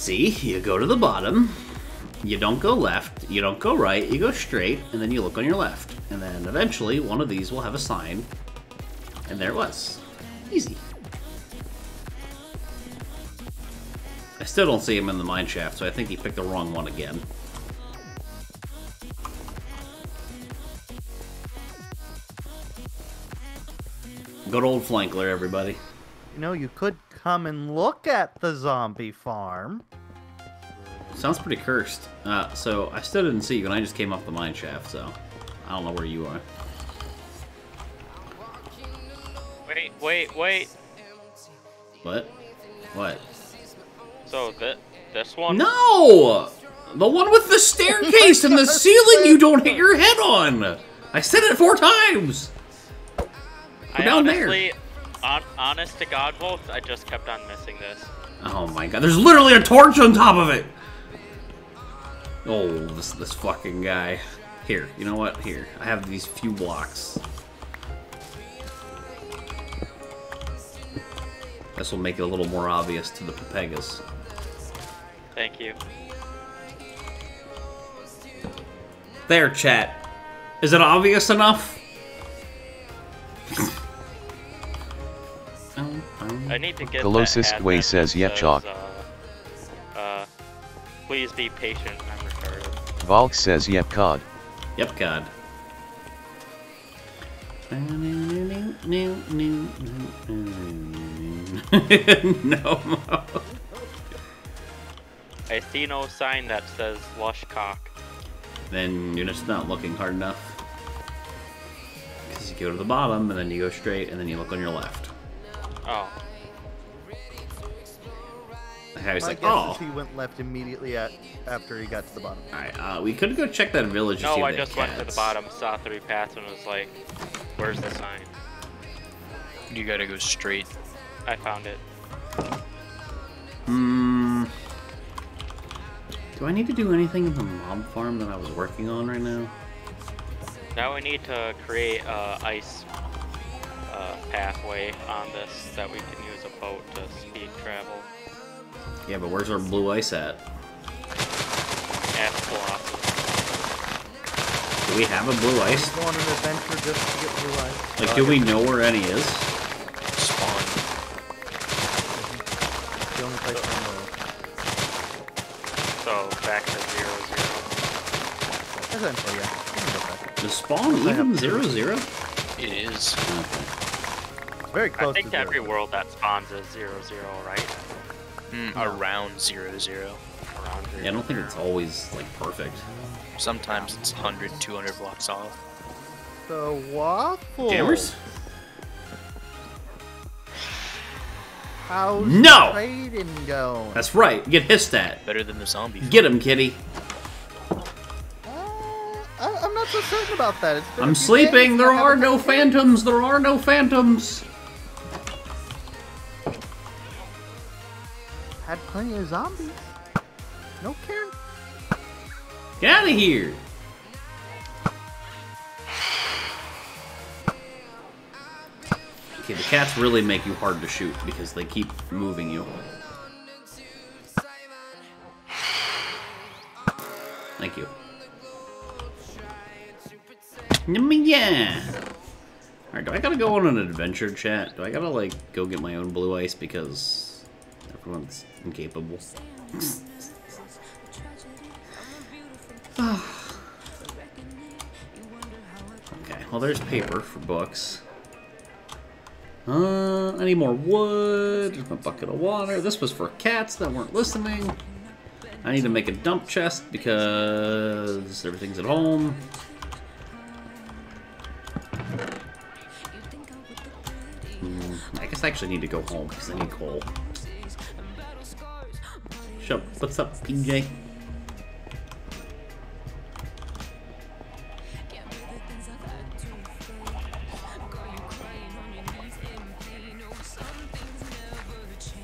See, you go to the bottom, you don't go left, you don't go right, you go straight, and then you look on your left. And then eventually one of these will have a sign. And there it was. Easy. I still don't see him in the mine shaft, so I think he picked the wrong one again. Good old Flankler, everybody. You know, you could come and look at the zombie farm. Sounds pretty cursed. Uh, so I still didn't see you, and I just came off the mine shaft, so I don't know where you are. Wait, wait, wait. What? What? So th this one? No! The one with the staircase and the ceiling you don't hit your head on! I said it four times! I down there. On, honest to God, Wolf, I just kept on missing this. Oh my god, there's literally a torch on top of it! Oh, this, this fucking guy. Here, you know what? Here, I have these few blocks. This will make it a little more obvious to the Pepegas. Thank you. There, chat. Is it obvious enough? I need to get Colossus that Way says, that "Yep, chalk." Uh, uh, please be patient. I'm retarded. Valk says yep cod. Yep, God. no. I see no sign that says lush cock. Then you're just not looking hard enough. Because you go to the bottom, and then you go straight, and then you look on your left. Oh, I My like, guess oh. is he went left immediately at, after he got to the bottom. Alright, uh, we could go check that village to see no, I just have went to the bottom, saw three paths, and was like, where's the sign? You gotta go straight. I found it. Hmm. Do I need to do anything in the mob farm that I was working on right now? Now we need to create a ice uh, pathway on this that we can use a boat to speed travel. Yeah, but where's our blue ice at? At Colossus. Do we have a blue ice? He's going on an adventure just to get blue eyes. Like, do we know where any is? Spawn. The only place I know. So back to zero zero. Essentially, yeah. You can go back. Does spawn even zero zero? It is. It's very I think to zero. every world that spawns is zero zero, right? Mm, around zero zero. Around zero. Yeah, I don't think it's always like perfect. Sometimes it's 100, 200 blocks off. The waffle. Jammers? How's No! trading going? That's right. Get hissed at. Better than the zombie. Get him, kitty. Uh, I, I'm not so certain about that. It's been a I'm sleeping. There are no had a chance. phantoms. There are no phantoms. Had plenty of zombies. No care. Get out of here. Okay, the cats really make you hard to shoot because they keep moving you. Thank you. Yeah. Alright, do I gotta go on an adventure, chat? Do I gotta, like, go get my own blue ice because everyone's incapable? Okay, well there's paper for books. Uh, I need more wood. My bucket of water. This was for cats that weren't listening. I need to make a dump chest because everything's at home. Hmm, I guess I actually need to go home because I need coal. Up. What's up, PJ?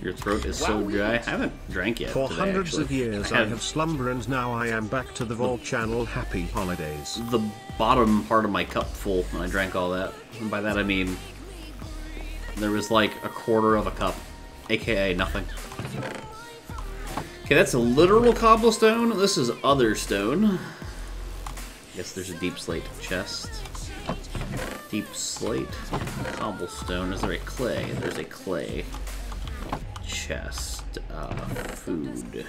Your throat is so dry. I haven't drank yet. For today, hundreds actually. of years I I have slumber and now I am back to the Volx channel. Happy holidays. the bottom part of my cup full and I drank all that. And by that I mean there was like a quarter of a cup, aka nothing. Okay, that's a literal cobblestone. This is other stone. I guess there's a deep slate chest. Deep slate, cobblestone. Is there a clay? There's a clay chest. Uh, food.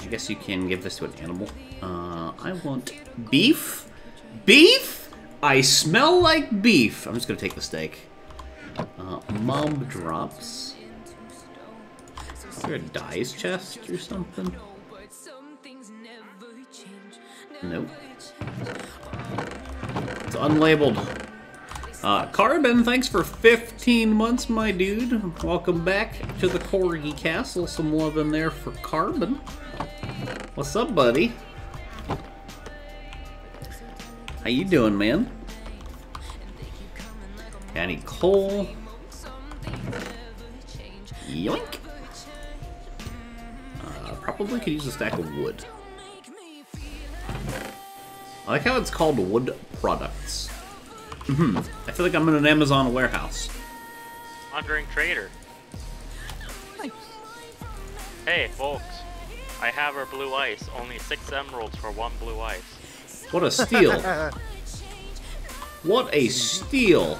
I guess you can give this to an animal. Uh, I want beef. Beef. I smell like beef. I'm just gonna take the steak. Uh, mob drops. Is there a dice chest or something? Nope. It's unlabeled. Uh, Carbon, thanks for 15 months, my dude. Welcome back to the Corgi Castle. Some love in there for Carbon. What's up, buddy? How you doing, man? Need coal. Yoink! Probably could use a stack of wood. I like how it's called wood products. Mhm. I feel like I'm in an Amazon warehouse. Wandering trader. Hey, folks. I have our blue ice. Only six emeralds for one blue ice. What a steal! what a steal!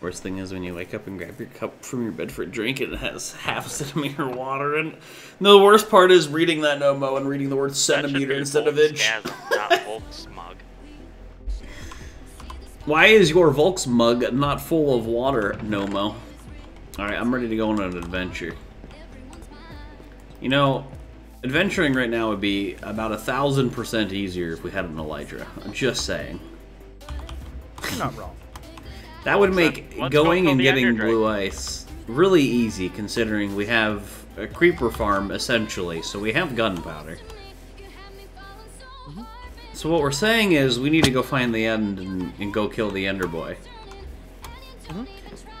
Worst thing is when you wake up and grab your cup from your bed for a drink and it has half a centimeter of water in it. No, the worst part is reading that Nomo and reading the word centimeter instead of inch. Volksgasm, not Volksmug. Why is your Volks mug not full of water, Nomo? Alright, I'm ready to go on an adventure. You know, adventuring right now would be about a thousand percent easier if we had an Elytra. I'm just saying. You're not wrong. That would make going and getting blue ice really easy considering we have a creeper farm essentially, so we have gunpowder. So what we're saying is we need to go find the end and, and go kill the Ender Boy.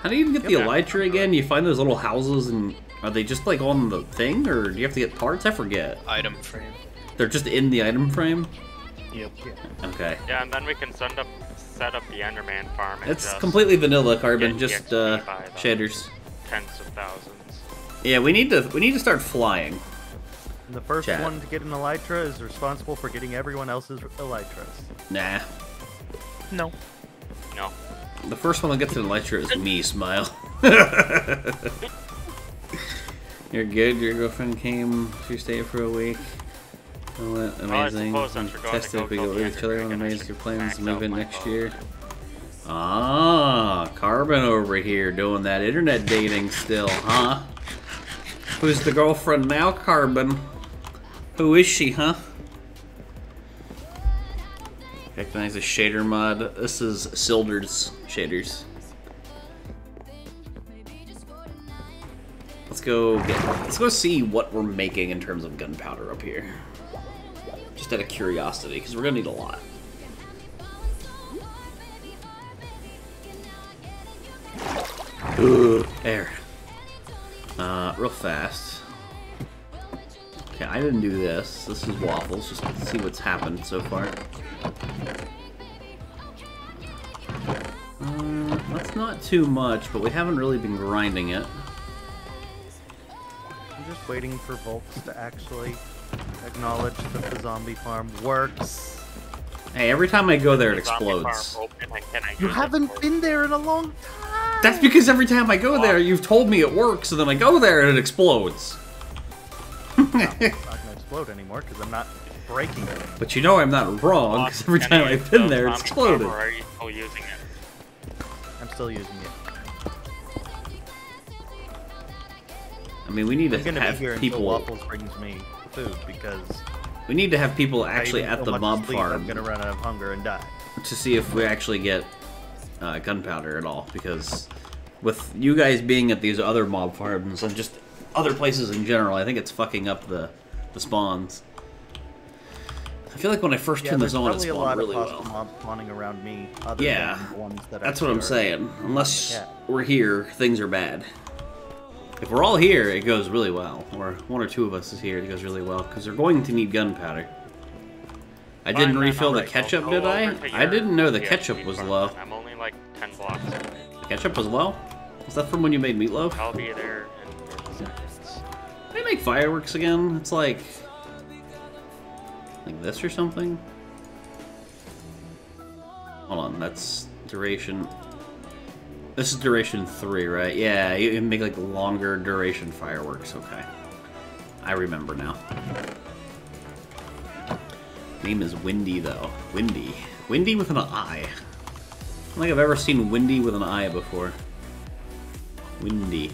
How do you even get the Elytra again? You find those little houses and are they just like on the thing or do you have to get parts? I forget. Item frame. They're just in the item frame? Yep. Okay. Yeah, and then we can send up, set up the Enderman farm and It's just completely vanilla carbon, just EXP uh, by shaders. tens of thousands. Yeah, we need to we need to start flying. And the first Chat. one to get an Elytra is responsible for getting everyone else's Elytras. Nah. No. No. The first one that gets to the lecture is me, Smile. You're good. Your girlfriend came. She stayed for a week. Amazing. suppose since we're going to Tested go we go the with each other. I amazing your plans to move in next phone. year. Ah, Carbon over here doing that internet dating still, huh? Who's the girlfriend now, Carbon? Who is she, huh? Recognize a shader mod. This is Sildur's shaders. Let's go get, let's go see what we're making in terms of gunpowder up here. Just out of curiosity, because we're gonna need a lot. Air. Uh, real fast. Okay, I didn't do this. This is waffles. Just to see what's happened so far. Uh, that's not too much, but we haven't really been grinding it. I'm just waiting for Volx to actually acknowledge that the zombie farm works. Hey, every time I go there, it The zombie farm explodes. open, and can I You haven't been there in a long time. That's because every time I go there, you've told me it works, and then I go there and it explodes. It's not gonna explode anymore because I'm not breaking it. But you know I'm not wrong, because every time I use I've been there, it's exploded. Are you still using it? I'm still using it. I mean, we need I'm to gonna be have here until people. Waffles brings me food because We need to have people actually at the mob sleep, farm I'm gonna run out of hunger and die. to see if we actually get uh, gunpowder at all. Because with you guys being at these other mob farms and just other places in general, I think it's fucking up the the spawns. I feel like when I first Yeah, turned this on, it spawned lot really well. spawning around me. Other Yeah, that That's what I'm saying. Unless we're here, things are bad. If we're all here, it goes really well. Or one or two of us is here, it goes really well. Because we're going to need gunpowder. I didn't refill the ketchup, did I? I didn't know the ketchup was low. I'm only like 10 blocks. The ketchup was low? Is that from when you made meatloaf? I'll be there in 30 seconds. They make fireworks again. It's like like this or something. Hold on, that's duration. This is duration three, right? Yeah, you can make like longer duration fireworks. Okay, I remember now. Name is Windy though. Windy. Windy with an I. I don't think I've ever seen Windy with an I before. Windy.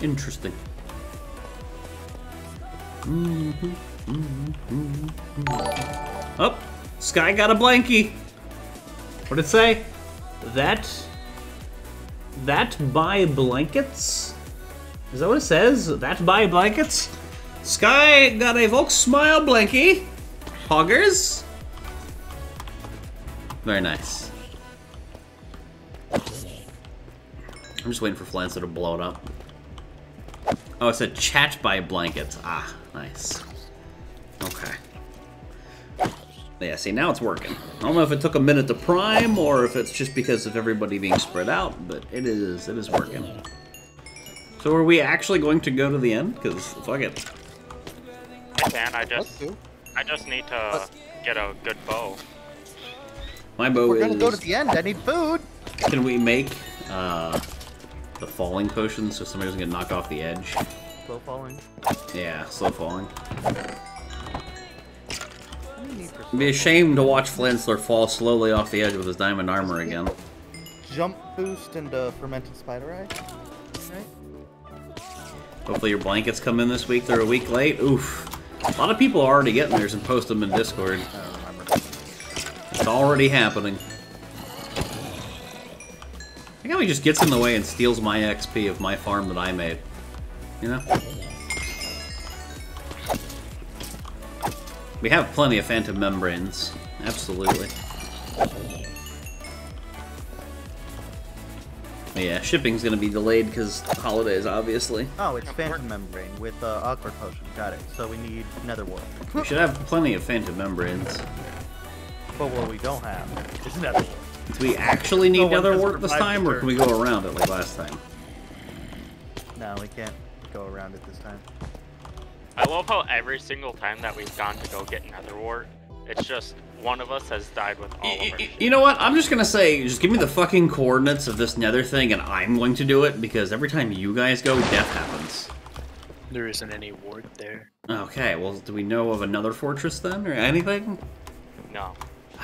Interesting. Mm-hmm, mm-hmm, mm-hmm. Oh, Sky got a blankie. What'd it say? That. That buy blankets? Is that what it says? That buy blankets? Sky got a Volk Smile blankie. Hoggers. Very nice. I'm just waiting for Flankler to blow it up. Oh, it said chat by blankets. Ah, nice. Yeah, see, now it's working. I don't know if it took a minute to prime or if it's just because of everybody being spread out, but it is, it is working. So are we actually going to go to the end? Because, fuck it. I can, I just, I just need to get a good bow. My bow We're is... gonna go to the end. I need food. Can we make, uh, the falling potion so somebody doesn't get knocked off the edge? Slow falling. Yeah, slow falling. It'd be a shame to watch Flankler fall slowly off the edge with his diamond armor again. jump boost and uh, fermented spider eye? Right? Hopefully your blankets come in this week. They're a week late. Oof. A lot of people are already getting theirs and post them in Discord. I don't remember. It's already happening. I think how he just gets in the way and steals my XP of my farm that I made. You know? We have plenty of phantom membranes. Absolutely. But yeah, shipping's gonna be delayed because holidays, obviously. Oh, it's phantom membrane with uh, awkward potion. Got it. So we need nether wart. We should have plenty of phantom membranes. But what we don't have is nether wart. Do we actually need No one nether has wart this time, or can we go around it like last time? No, we can't go around it this time. I love how every single time that we've gone to go get Netherwart, it's just one of us has died with all of our shit. You know what? I'm just gonna say, just give me the fucking coordinates of this nether thing, and I'm going to do it because every time you guys go, death happens. There isn't any ward there. Okay, well, do we know of another fortress then, or anything? No.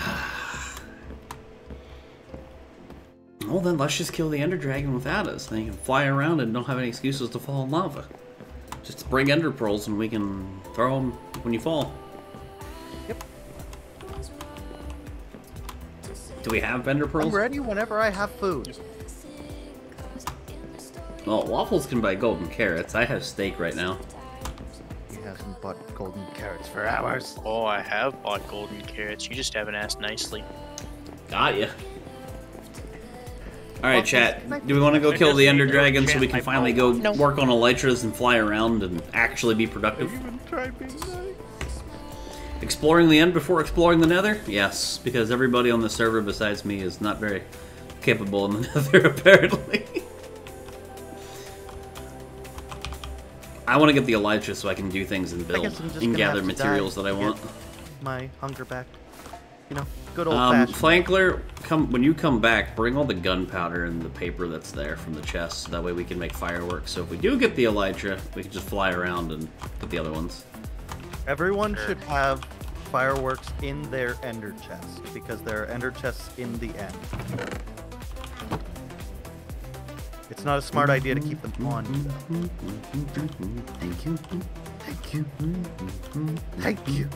Well, then let's just kill the Ender Dragon without us. Then you can fly around and don't have any excuses to fall in lava. Just bring Ender Pearls and we can throw them when you fall. Yep. Do we have Ender pearls? I'm Pearls? ready whenever I have food. Well, Waffles can buy golden carrots. I have steak right now. You haven't bought golden carrots for hours. Oh, I have bought golden carrots. You just haven't asked nicely. Got ya. Alright, chat. Do we want to go kill the need Ender Dragon so we can finally bow. go work on elytras and fly around and actually be productive? Even try being nice. Exploring the end before exploring the nether? Yes, because everybody on the server besides me is not very capable in the nether, apparently. I want to get the elytra so I can do things and build guess I'm just and gather have to die materials that I want. My hunger back. You know, good old Um, fashioned. Flankler, come when you come back, bring all the gunpowder and the paper that's there from the chest. That way we can make fireworks. So if we do get the elytra, we can just fly around and get the other ones. Everyone should have fireworks in their ender chest because there are ender chests in the end. It's not a smart idea to keep them on you, though. Thank you. Thank you. Thank you.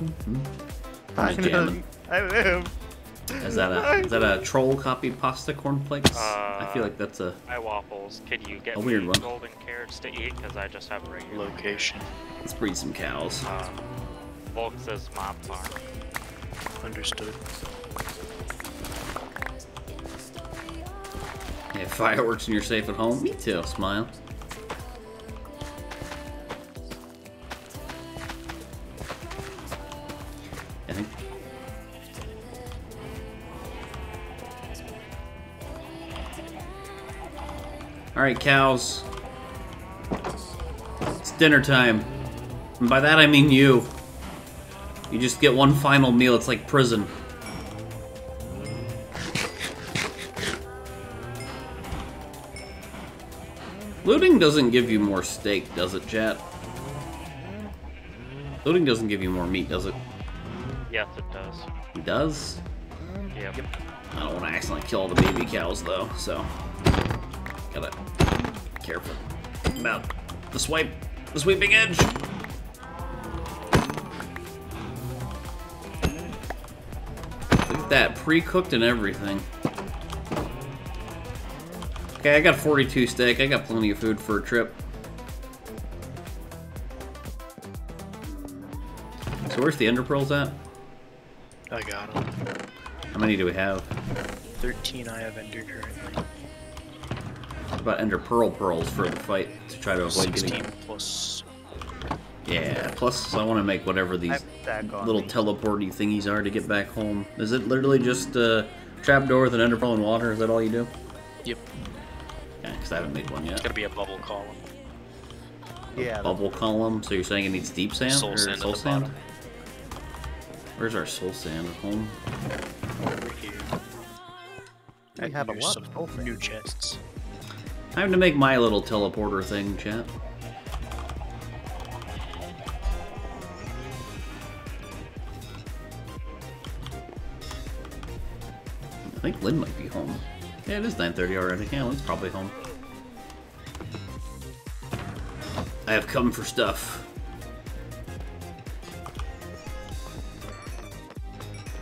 I'm just jamming. I live. Is that a is that a troll copy pasta cornflakes? I feel like that's a My waffles. Could you get A me weird one. golden carrots to eat? Because I just have a regular. Location. let's breed some cows. Uh, Volx's mob farm. Understood. Hey, fireworks and you're safe at home. Me too. Smile. Alright, cows. It's dinner time. And by that I mean you. You just get one final meal, it's like prison. Looting doesn't give you more steak, does it, chat? Looting doesn't give you more meat, does it? Yes, it does. It does? Yep. I don't want to accidentally kill all the baby cows, though, so... Gotta... Careful. About the swipe... The sweeping edge! Look at that, pre-cooked and everything. Okay, I got 42 steak. I got plenty of food for a trip. So where's the ender pearls at? I got them. How many do we have? 13 I have ender currently. What about ender pearl pearls for the fight to try to avoid 16 getting... plus. Yeah, plus I want to make whatever these have a stack on little me. teleporty thingies are to get back home. Is it literally just a trapdoor with an ender pearl and water? Is that all you do? Yep. Yeah, because I haven't made one yet. It's gonna be a bubble column. Yeah, Bubble column, so you're saying it needs deep sand? Soul or sand at soul the sand? bottom. Where's our soul sand at home? Over here. I have a lot some of soul new chests. Time to make my little teleporter thing, chat. I think Lynn might be home. Yeah, it is 9.30 already. Yeah, Lynn's probably home. I have come for stuff.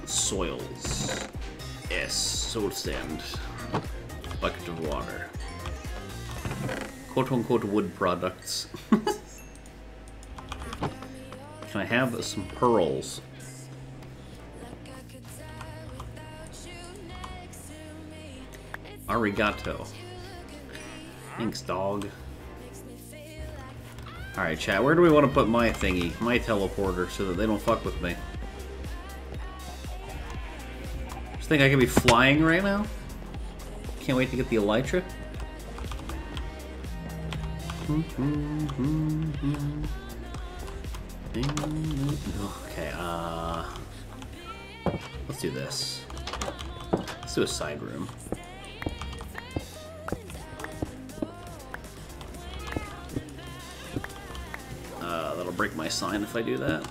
Soils. Yes, soul sand. Bucket of water. Quote unquote wood products. Can I have some pearls? Arigato. Thanks, dog. Alright, chat, where do we want to put my thingy? My teleporter, so that they don't fuck with me. Just think I could be flying right now? Can't wait to get the elytra. Okay, uh... Let's do this. Let's do a side room. Uh, that'll break my sign if I do that.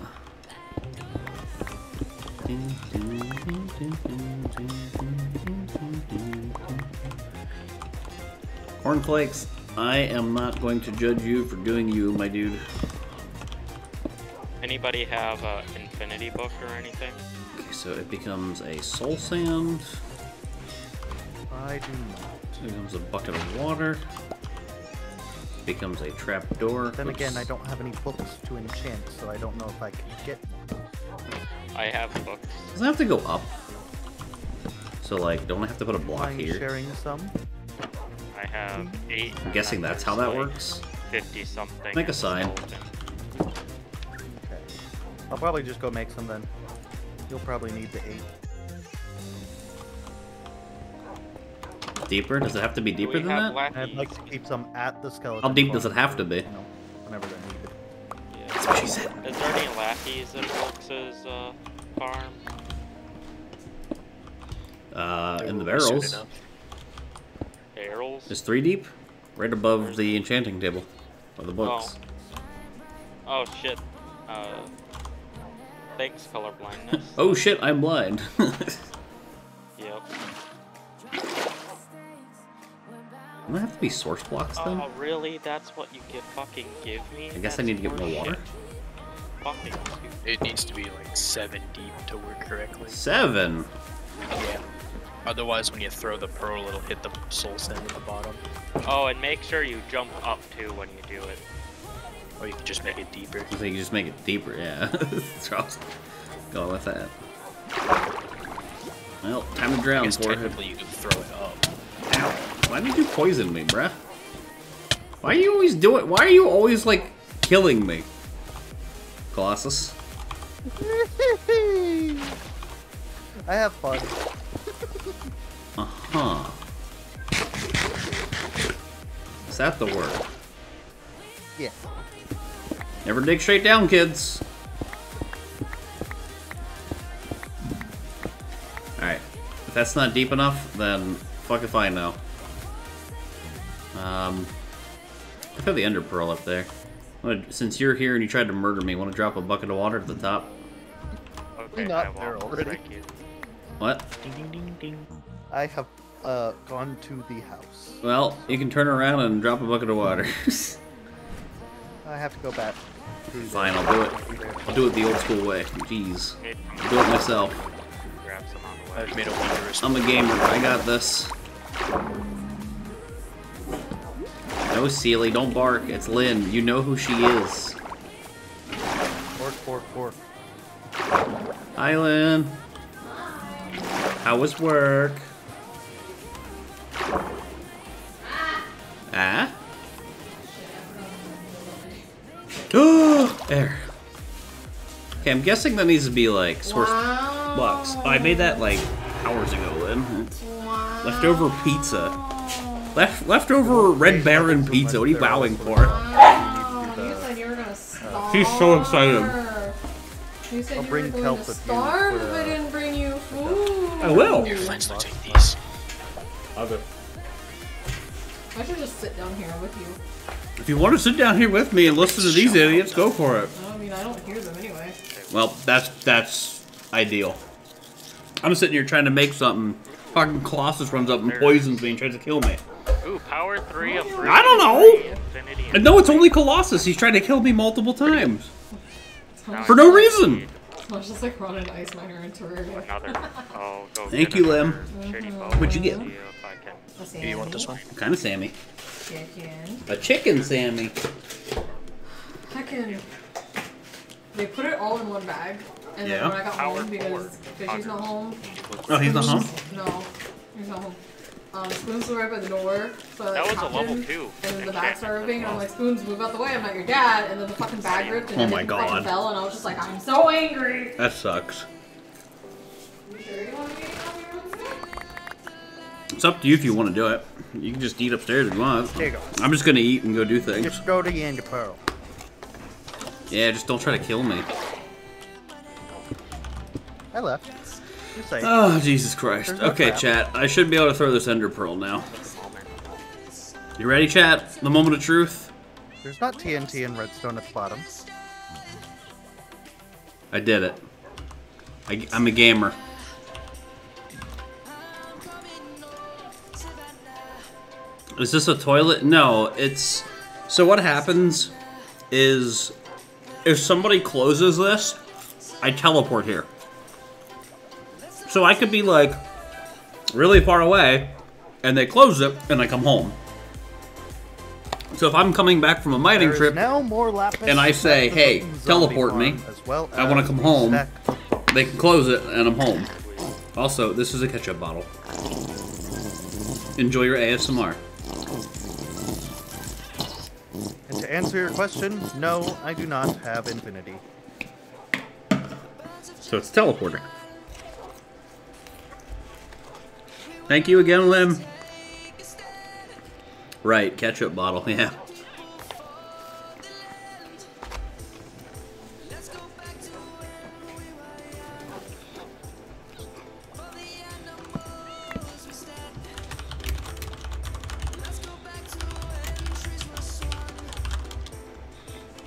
Cornflakes, I am not going to judge you for doing you, my dude. Anybody have an infinity book or anything? Okay, so it becomes a soul sand. I do not. It becomes a bucket of water. Becomes a trap door. Then again, I don't have any books to enchant, so I don't know if I can get I have books. Does it have to go up? So like, don't I have to put a block Am here? sharing some? I have eight. I'm guessing that's how that like, works. Fifty something. Make a sign. Okay. I'll probably just go make some then. You'll probably need the eight. Deeper? Does it have to be deeper than have that? And I'd like to keep some at the skeleton. How deep does it have to be? you know, whenever they're needed. Yeah. That's what she said. Is there any lackeys in Wilkes's uh, farm? Uh, in the will be barrels. Enough. Barrels? Is three deep? Right above the enchanting table. Or the books. Oh shit. Uh, thanks, colorblindness. Oh shit, I'm blind. Yep. Don't have to be source blocks then? Oh really? That's what you get fucking give me? I guess I need to get more horseshit. water. Fucking stupid. It needs to be like seven deep to work correctly. Seven. Yeah. Otherwise, when you throw the pearl, it'll hit the soul sand at the bottom. Oh, and make sure you jump up too when you do it. Or you can just make it deeper. You think you just make it deeper, yeah. That's what I was going with that. Well, time to drown, guess forehead. technically you can throw it up. Ow. Why did you poison me, bruh? Why are you always doing- it? why are you always, like, killing me? Colossus? I have fun. Is that the word? Yeah. Never dig straight down, kids. Alright. If that's not deep enough, then fuck if I know. Um, I put the ender pearl up there. Wanna- Since you're here and you tried to murder me, want to drop a bucket of water at the top? Okay, Not I there already. What? Ding ding ding ding. I have uh, gone to the house. Well, you can turn around and drop a bucket of water. I have to go back. Fine, I'll do it. I'll do it the old school way. Jeez. I'll do it myself. grab some on the way. I've made a wondrous. I'm a gamer. I got this. No, Sealy, don't bark. It's Lynn. You know who she is. Fork, fork, fork. Hi, Lynn. How was work? Ah? there. Okay, I'm guessing that needs to be like source bucks. Oh, I made that like hours ago, Lynn. Leftover pizza. Left leftover Red Baron pizza. What are you bowing for? Wow, you said you were gonna starve. She's so excited. You said I'll you bring were going to starve if I a- didn't bring you food. I will. Here, Flint's not take these. I should just sit down here with you. If you want to sit down here with me and listen to these idiots, go for it. I mean, I don't hear them anyway. Well, that's that's ideal. I'm sitting here trying to make something. Fucking Colossus runs up and poisons me and tries to kill me. Ooh, power three of I don't know. And no, it's only Colossus. He's trying to kill me multiple times. For no reason. It's just like running Ice Miner in Terraria. Another. Oh, go Thank you, Lim. another shitty bow. What'd you get? See if I can- A Here, you want this one? Kind of Sammy. Chicken. A chicken Sammy. Heckin'. They put it all in one bag. And Yeah. then when I got Power home, because forward. Fishy's not home. Oh, he's not home. No, he's not home. Um, Spoons were right by the door. So That it was a level happened, two. And then the bag started ripping, and I'm like, Spoons, move out the way. I'm not your dad. And then the fucking bag ripped, and Oh then my it God. fucking fell, and I was just like, I'm so angry. That sucks. It's up to you if you want to do it. You can just eat upstairs if you want. There you go. I'm just gonna eat and go do things. Just go to the end of Pearl. Yeah, just don't try to kill me. I left. Oh, Jesus Christ. No Okay, chat. I should be able to throw this Ender Pearl now. You ready, chat? The moment of truth? There's not TNT and redstone at the bottom. I did it. I, I'm a gamer. Is this a toilet? No, it's... So what happens is if somebody closes this, I teleport here. So I could be like really far away and they close it and I come home. So if I'm coming back from a mining There is trip now more lapis and I say, "Hey, in the zombie teleport me. As well I wanna come the home." stack- They can close it, and I'm home. Also, this is a ketchup bottle. Enjoy your ASMR. To answer your question, no, I do not have infinity. So it's teleporter. Thank you again, Lim. Right, ketchup bottle, yeah.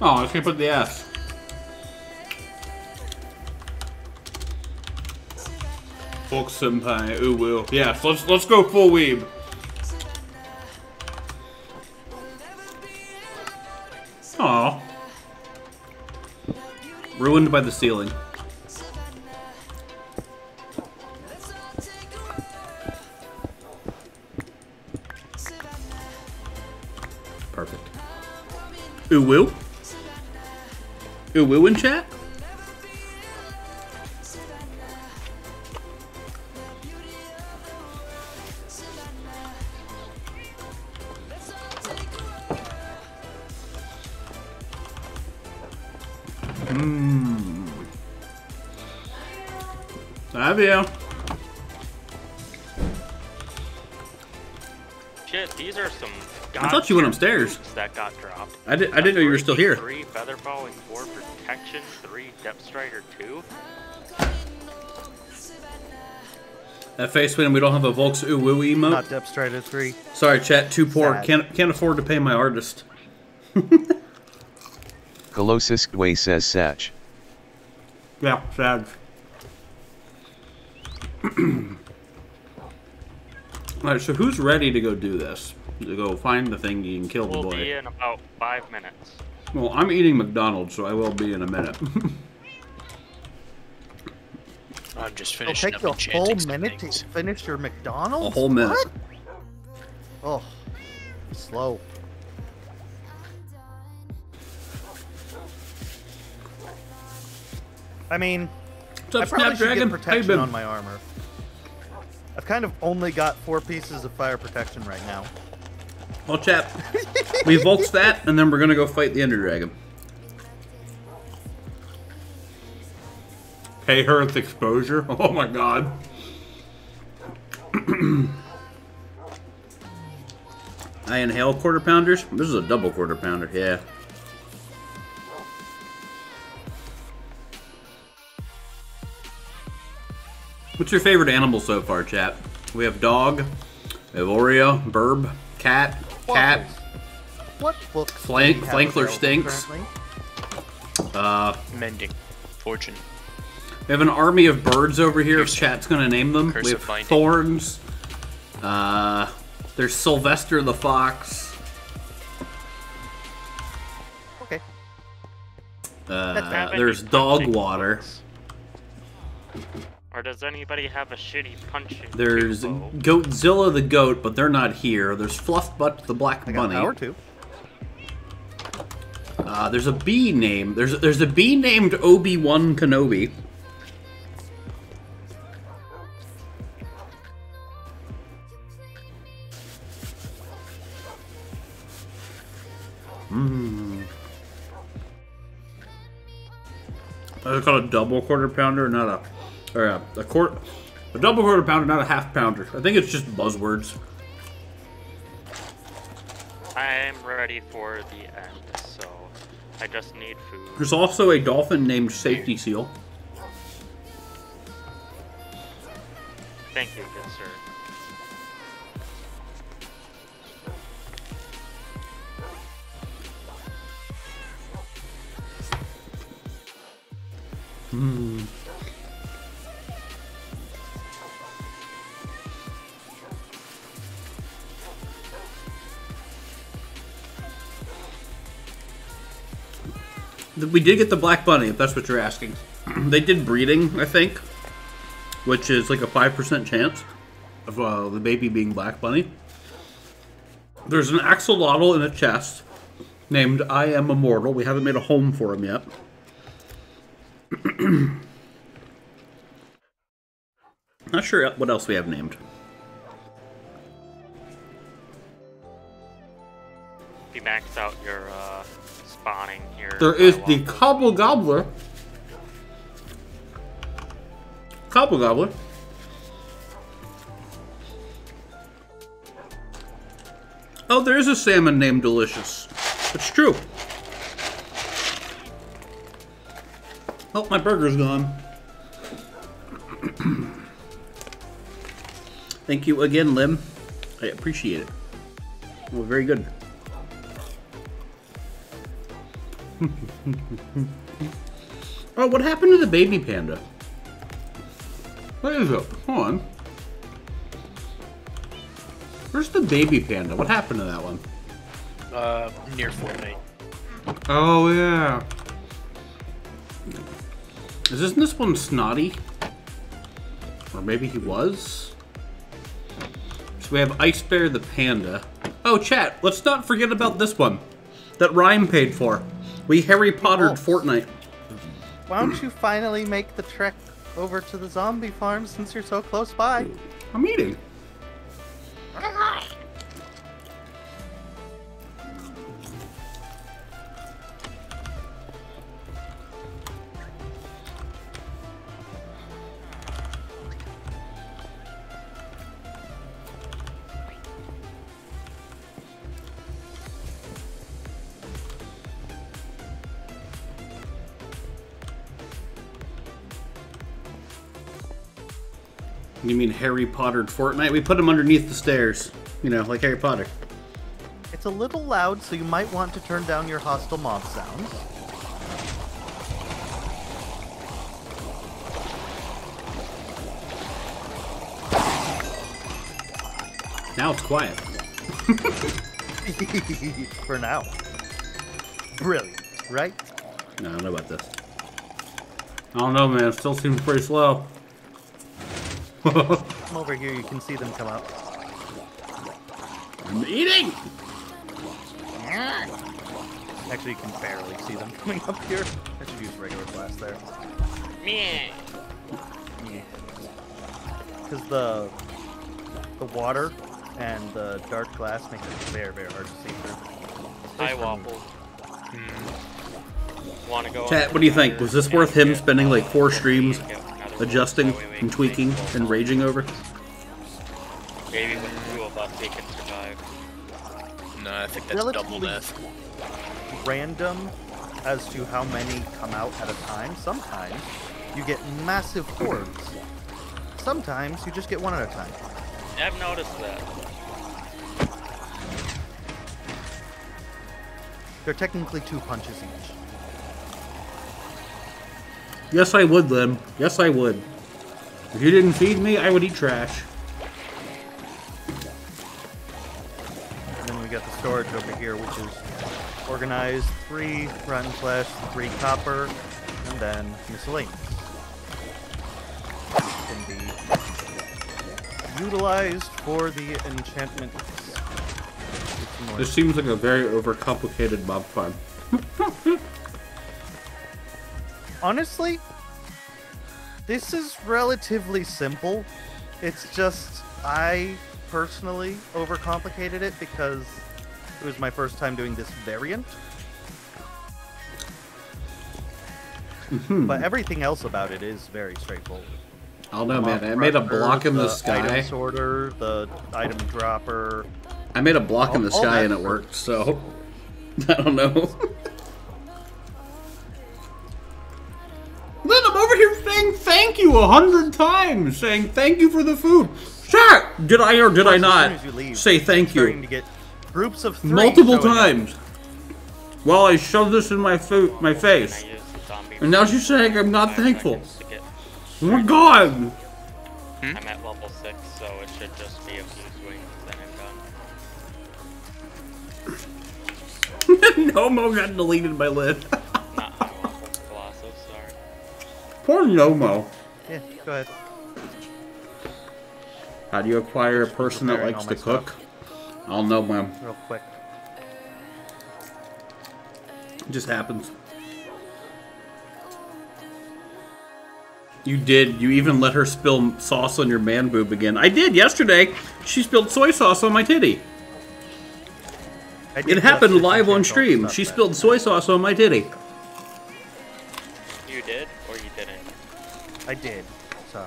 Oh, I gonna put the S. Fuck senpai, ooh will. Yes, let's let's go full weeb. Aw. Ruined by the ceiling. Perfect. Ooh woo? Ooh woo in chat? Mmm. Love you. Shit. These are some. I thought you went upstairs. That got dropped. I, did, I didn't know you were still here. Three feather falling, four protection, three depth strider, two. That face when we don't have a Volx ooh woo emote. Not Depth Strider 3. Sorry, chat. Too poor. Sad. Can't can't afford to pay my artist. Colossus Gway says Satch. Yeah, sad. Alright, so who's ready to go do this? To go find the thingy and kill the We'll be boy. in about five minutes. Well, I'm eating McDonald's, so I will be in a minute. I'm just finishing It'll finishing take up you a enchanting whole minute things. to finish your McDonald's? a whole minute. What? Oh, slow. I mean, What's I up, probably should Snapdragon? get protection on my armor. I've kind of only got four pieces of fire protection right now. Well, chat. we Volks that, and then we're gonna go fight the Ender Dragon. Pay her its exposure. Oh my god. I inhale quarter pounders. This is a double quarter pounder. Yeah. What's your favorite animal so far, chap? We have dog, we have Oreo, burb, cat, cat, Waffles. What books? Flank- Flankler stinks. currently? uh, Mending. Fortune. We have an army of birds over here. If chat's gonna name them, Curse we have Binding. thorns. Uh, there's Sylvester the fox. Okay. Uh, there's dog punching water. Books? Or does anybody have a shitty punching? There's bow? Goatzilla the goat, but they're not here. There's Fluffbutt the black I got bunny. power too. Uh, there's a bee named there's there's a bee named Obi Wan Kenobi. Hmm. That's called a double quarter pounder, not a or uh, a, a quart a double quarter pounder, not a half pounder. I think it's just buzzwords. I'm ready for the end, so I just need food. There's also a dolphin named Safety Seal. Thank you, good sir. Hmm. We did get the black bunny, if that's what you're asking. they did breeding, I think, which is like a five percent chance of uh, the baby being black bunny. There's an axolotl in a chest named I Am Immortal. We haven't made a home for him yet. Not sure what else we have named. There is the. Cobble Gobbler. Cobble Gobbler. Oh, there is a salmon named Delicious. It's true. Oh, my burger's gone. Thank you again, Lim. I appreciate it. Well, very good. Oh, what happened to the baby panda? What is it? Hold on. Where's the baby panda? What happened to that one? Uh, near Fortnite. Oh, yeah. Is isn't this one snotty? Or maybe he was? So we have Ice Bear the panda. Oh, chat, let's not forget about this one. That Rhyme paid for. We Harry Pottered Oh. Fortnite. Why don't you finally make the trek over to the zombie farm since you're so close by? I'm eating. You mean Harry Potter Fortnite? We put him underneath the stairs. You know, like Harry Potter. It's a little loud, so you might want to turn down your hostile mob sounds. Now it's quiet. For now. Brilliant, right? No, I don't know about this. I don't know, man. It still seems pretty slow. Come over here, you can see them come up. I'm eating! Actually, you can barely see them coming up here. I should use regular glass there. Meh. Because the the water and the dark glass make it very, very hard to see through. Hi, Especially from- Waffles. Hmm. Wanna go? Chat, what do you think? Was this worth him spending like four streams adjusting and tweaking and raging over? Maybe with two of us, we can survive. No, I think that's double Relatively- death. Random as to how many come out at a time. Sometimes you get massive hordes. Sometimes you just get one at a time. I've noticed that. They're technically two punches each. Yes, I would, Lim. Yes, I would. If you didn't feed me, I would eat trash. And then we got the storage over here, which is organized three rotten flesh, three copper, and then miscellaneous. Can be utilized for the enchantment. This seems like a very overcomplicated mob farm. Honestly, this is relatively simple. It's just I personally overcomplicated it because it was my first time doing this variant. Mm-hmm. But everything else about it is very straightforward. I don't know, man. I made a block in the Item sky. sorter, the item dropper. I made a block in the All- all sky and it worked, so. I don't know. thank you a hundred times, saying thank you for the food. Chat! Did I or did I not as you leave, say thank you to get groups of three multiple showing up. times while I shoved this in my food, my face? I use the zombie? And now she's saying I'm not thankful. seconds to get- Oh my god! I'm at level 6, so it should just be a few swings, then I'm done. Nomo got deleted by lid. Not high Colossus, sorry. Poor Nomo. Yeah, go ahead. How do you acquire a person that likes to my cook? I don't know, man. Real quick. It just happens. You did. You even let her spill sauce on your man boob again. I did yesterday. She spilled soy sauce on my titty. It happened live on stream. She spilled soy sauce on my titty. You did, or you didn't? I did. So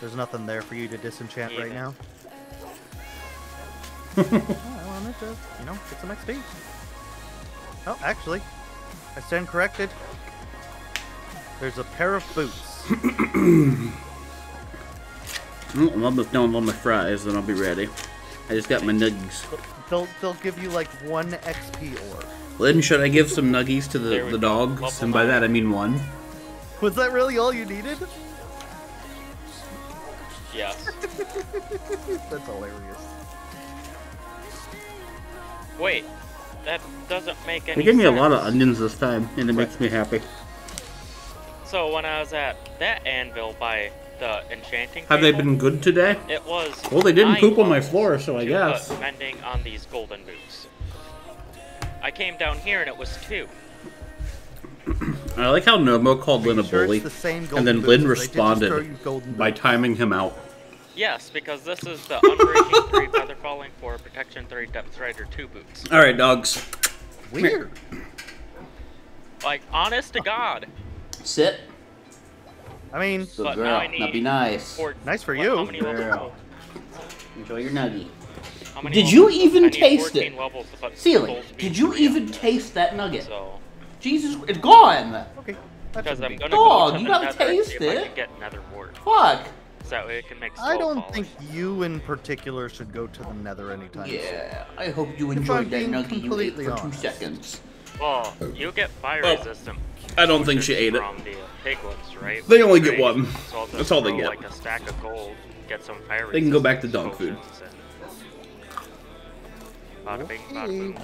there's nothing there for you to disenchant right now. I wanted to, you know, get some XP. Oh, actually, I stand corrected. There's a pair of boots. I'm almost done with all my fries, then I'll be ready. I just got my nuggies. They'll they'll give you like one XP ore. Lynn, should I give some nuggies to the, the go. dogs? And by that I mean one. Was that really all you needed? Yes. That's hilarious. Wait, that doesn't make any They gave me a lot of onions this time, and it makes me happy. So when I was at that anvil by the enchanting Have they been good today? It was. Well, they didn't poop on my floor, so I guess. mending on these golden boots. I came down here and it was two. I like how Nomo called Lynn a bully, it's the same and then boots, Lynn but they did just throw responded by timing him out. Yes, because this is the Unbreaking 3, Feather Falling 4, Protection 3, Depth Strider 2 boots. All right, dogs. Weird. Like, honest to God. Sit. I mean, Good But girl. now I Now be nice. Four, Nice for what, you. How many levels? Girl. Enjoy your nuggie. Did you even taste it? Levels Ceiling, did you even taste that nugget? So, Jesus, it's gone. okay. That because shouldn't I'm be- gonna Dog, go you gotta nether and see taste it. get nether wart. Fuck. that way we can make. I don't falling. think you in particular should go to the Nether anytime soon. Yeah, I hope you If enjoyed that nugget you ate completely for two seconds. Well, you get fire Well, resistant. I don't think she ate it. The piglets, right? They only get one. So That's all they get. Like a stack of gold, get some fire. They can go back to resistance dog food. and- Bada bing, bada boom.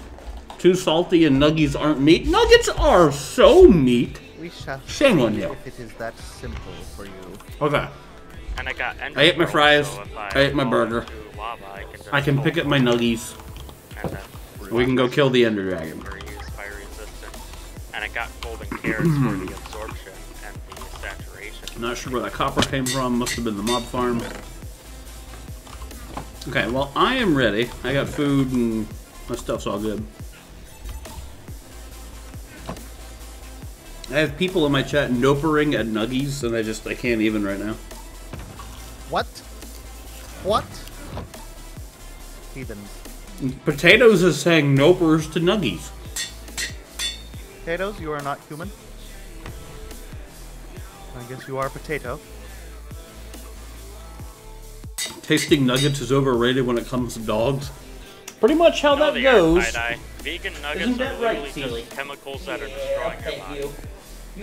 Too salty and nuggies aren't meat. Nuggets are so meat. We shall Shame on you. if it is that simple for you. Okay. And I got I ate my fries. so if I ate my burger. Lava, I can, I can pick up my nuggies. and We can go kill the Ender Dragon. fire resistant. And I got golden carrots for the absorption and the saturation. Not sure where that copper came from. Must have been the mob farm. Okay, well, I am ready. I got food and my stuff's all good. I have people in my chat nopering at nuggies, and I just I can't even right now. What? What? Heathens. Potatoes is saying nopers to nuggies. Potatoes, you are not human. I guess you are a potato. Tasting nuggets is overrated when it comes to dogs. Pretty much how No, that they aren't, goes. Vegan nuggets Isn't that are right, literally Sealy? just chemicals that are destroying your body. You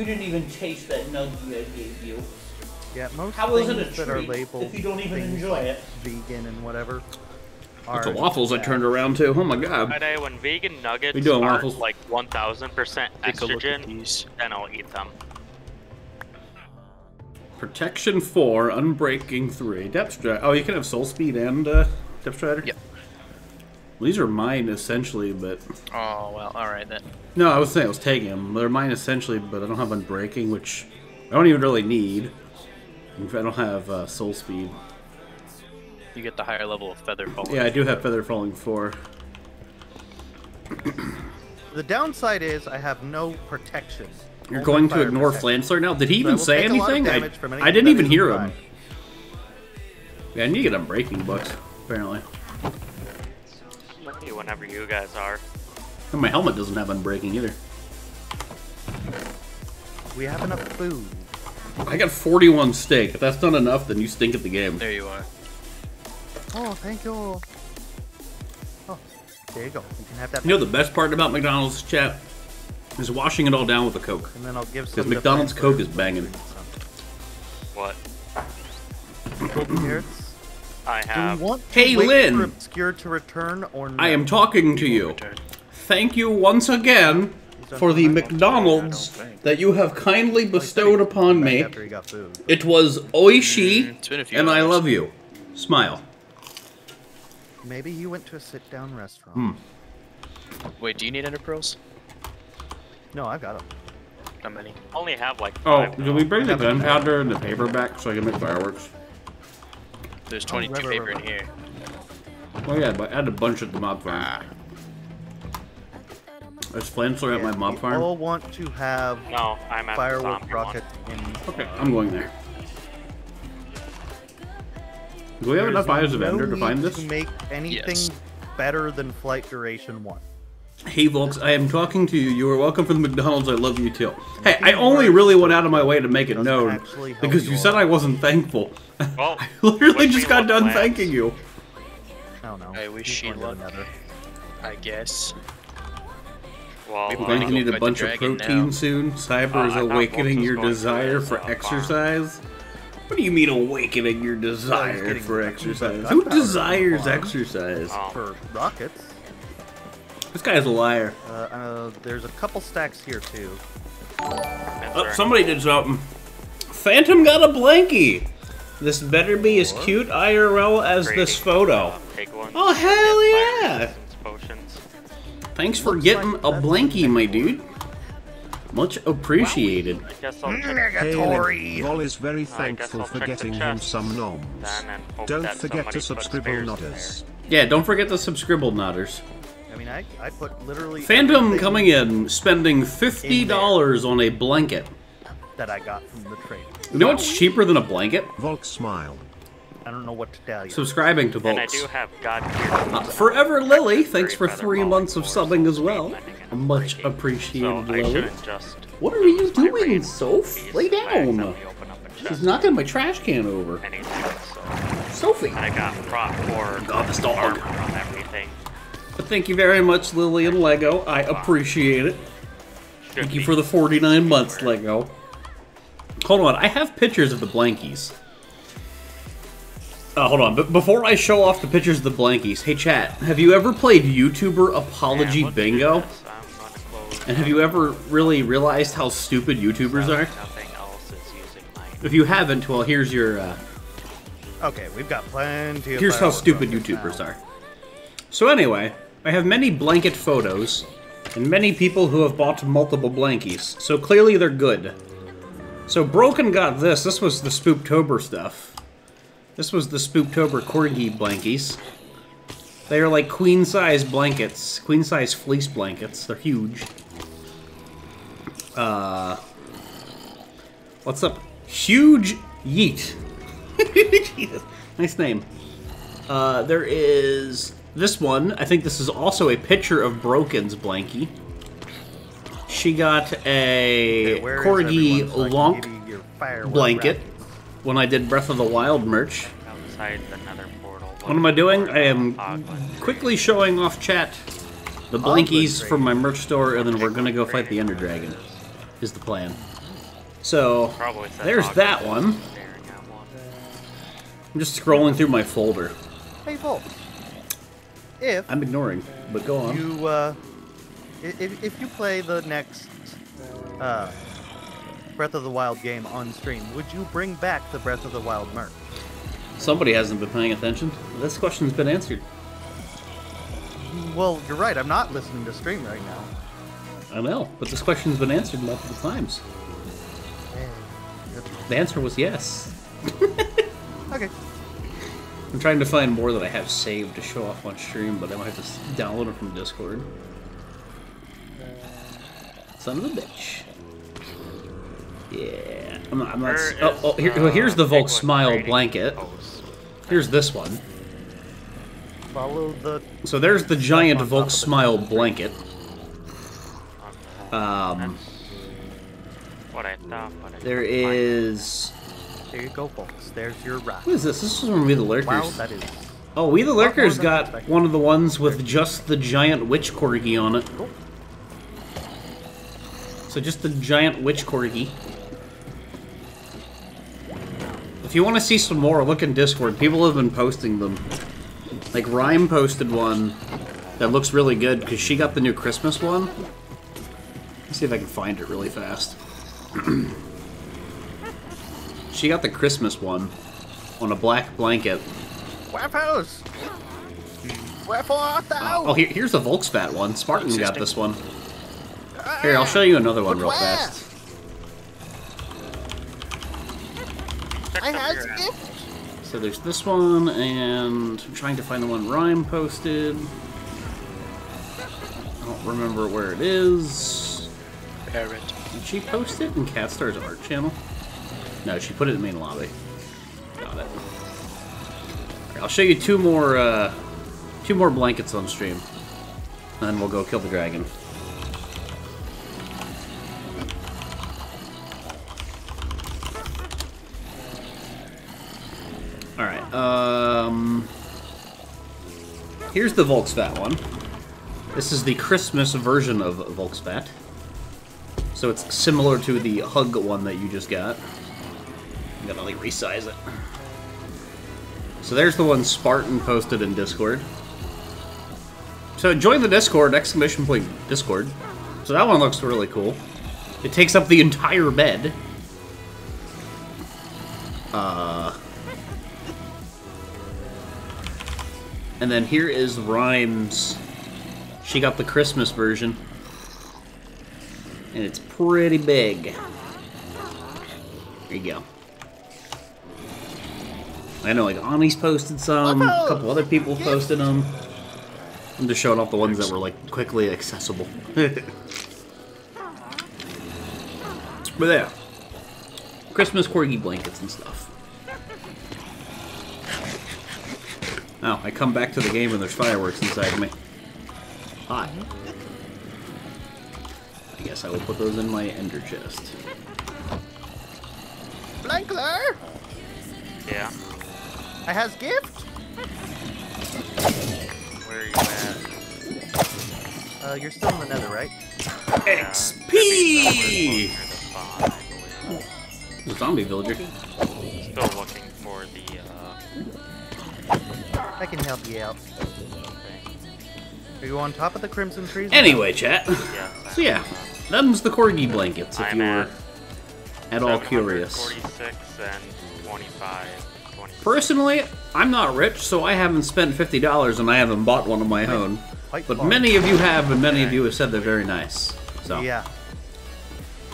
didn't even taste that nugget I gave you. Yeah, most How is it things a that are labeled if you don't even enjoy like it? vegan and whatever are That's the waffles I turned around to. Oh my god. Tie-dye, when vegan nuggets We doing aren't waffles? like 1000% Take a look at estrogen, then I'll eat them. Protection 4, Unbreaking 3, Depth Strider. Oh, you can have Soul Speed and uh, Depth Strider? Yep. Well, these are mine essentially, but. Oh well, all right then. No, I was saying I was taking them. They're mine essentially, but I don't have Unbreaking, which I don't even really need. In fact, I don't have uh, Soul Speed. You get the higher level of feather falling. Yeah, I do have Feather Falling 4. The downside is I have no protection. You're Only going to ignore protection. Flankler now? Did he even will say take a lot of anything? I, damage I didn't even hear him. fire. Yeah, I need to get Unbreaking books, apparently. Maybe whenever you guys are. And my helmet doesn't have Unbreaking either. We have enough food. I got 41 steak. If that's not enough, then you stink at the game. There you are. Oh, thank you. Oh, there you go. You can have that. You know the best part about McDonald's chat is washing it all down with a Coke. and then I'll give some. Because McDonald's Coke is banging. What? Golden carrots. I have. Do have. we want to Hey, wait Lynn. for Obscure to return or not? I am talking to you. Thank you once again for the McDonald's that you have kindly bestowed upon me. After he got food. It was oishi, It's been a few and I love you. Smile. Maybe you went to a sit-down restaurant. Hmm. Wait, do you need ender pearls? No, I've got them. How many? Only have like Oh, did we bring the gunpowder and the paper back so I can make fireworks? There's 22 right, right, paper right, in here. Oh yeah, but I had a bunch at the mob farm. Ah, Is Flankler at my mob We farm? all want to have No, I'm at the firework rocket one. in. Okay, I'm going there. Do we have enough There's eyes of no Ender to find this? To make anything Yes. better than flight duration one. Hey, Volx, I am talking to you. You are welcome for the McDonald's. I love you too. Hey, I only really went out of my way to make it known because you you said. I wasn't thankful. Well, I literally just got done Lance. thanking you. I don't know. I wish He's you going luck. another. I guess. Well, Maybe I'm uh, going to need a bunch of protein now. soon. Cyber Uh, is awakening your was going to desire for uh, farm. exercise. What do you mean awakening your desire for exercise? Who desires exercise? For rockets, This guy's a liar. uh, uh, there's a couple stacks here too. Oh, somebody did something. Phantom got a blankie. This better be as cute IRL as this photo. uh, Oh, hell yeah. Thanks for Looks getting like a blankie, my dude. Much appreciated. I guess I'll check Vol is very thankful for getting him some noms. then and hope Don't forget to somebody subscribe spares in nodders. Yeah, don't forget the subscribble nodders. I mean, I, I put literally Phantom coming in, spending $50 on a blanket. that I got from the trade. You know what's cheaper than a blanket? Volx smile. I don't know what to tell you. Subscribing to And I Volx. do have God Uh, Forever Lily, thanks for three months of subbing as well. Much appreciated, So Lily. just What are you doing, raid Soph? fees Lay down. accidentally open up a She's knocking my trash can over. anything. So Sophie. I got Prop 4 God, this dog. armor on everything. But thank you very much, Lily and Lego. I appreciate it. Thank you for the 49 months, Lego. Hold on, I have pictures of the blankies. Uh, hold on, but before I show off the pictures of the blankies, hey chat, have you ever played YouTuber Apology Yeah, Bingo? this. I'm gonna close And have you ever really realized how stupid YouTubers are? Nothing else is using mine. If you haven't, well, here's your, uh, Okay, we've got plenty of here's how stupid YouTubers now. are. So anyway, I have many blanket photos, and many people who have bought multiple blankies, so clearly they're good. So Broken got this, this was the Spooptober stuff. This was the Spooptober Corgi blankies. They are like queen-size blankets, queen-size fleece blankets, they're huge. Uh... What's up? Huge Yeet. Nice name. Uh, there is this one. I think this is also a picture of Broken's blankie. She got a Okay, corgi everyone so lonk give you your firework blanket racket? when I did Breath of the Wild merch. Portal. What am I doing? I am quickly showing off chat the blankies from my merch store, and then we're gonna go fight the Ender Dragon. Is the plan. So there's that one. staring at one. I'm just scrolling through my folder. Hey, Volt. If I'm ignoring, but go on. you uh, if, if you play the next uh, Breath of the Wild game on stream, would you bring back the Breath of the Wild merch? Somebody hasn't been paying attention. This question's been answered. Well, you're right. I'm not listening to stream right now. I know, but this question's been answered multiple times. The answer was yes. Okay. I'm trying to find more that I have saved to show off on stream, but I might have to download it from Discord. Son of a bitch. Yeah. I'm not. I'm not oh, oh, here, well, here's the Volx Smile blanket. Here's this one. Follow the. So there's the giant on Volx Smile blanket. Um, what I thought, but I there couldn't find it. is. There you go, folks. There's your rock. What is this? This is from We the Lurkers. Wow, that is. Oh, We the Lurkers got expected. one of the ones with just the giant witch corgi on it. Cool. So just the giant witch corgi. If you want to see some more, look in Discord. People have been posting them. Like Rhyme posted one that looks really good because she got the new Christmas one. Let's see if I can find it really fast. she got the Christmas one on a black blanket. Waffles! Waffle Oh, here, here's the Volksvat one. Spartan got this one. Here, I'll show you another one real fast. I up had gift. So there's this one, and I'm trying to find the one Rhyme posted. I don't remember where it is. Parrot. Did she post it in Catstar's art channel? No, she put it in the main lobby. Got it. I'll show you two more, uh, two more blankets on stream, and then we'll go kill the dragon. All right. Um, here's the Volksvat one. This is the Christmas version of Volksvat. So it's similar to the Hug one that you just got. I'm gonna like resize it. So there's the one Spartan posted in Discord. So join the Discord, exclamation point Discord. So that one looks really cool. It takes up the entire bed. Uh, and then here is Rhymes. She got the Christmas version. And it's pretty big. There you go. I know, like, Ani's posted some, a couple other people posted them. I'm just showing off the ones that were, like, quickly accessible. but yeah. Christmas corgi blankets and stuff. Now, I come back to the game and there's fireworks inside of me. Hi. I guess I will put those in my ender chest. Blankler! Yeah. I has gift. Where are you at? Uh, you're still in the nether, right? Yeah, XP! should be somewhere closer to spawn, The zombie villager. Still looking for the uh, I can help you out. Are you on top of the crimson trees? Anyway, chat. Yeah. So yeah, them's the corgi blankets. If I'm you at were at all curious. 746 and 25. 20. Personally, I'm not rich, so I haven't spent fifty dollars and I haven't bought one of my own. But many of you have, and many of you have said they're very nice. So, Yeah.